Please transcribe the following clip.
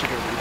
Portugal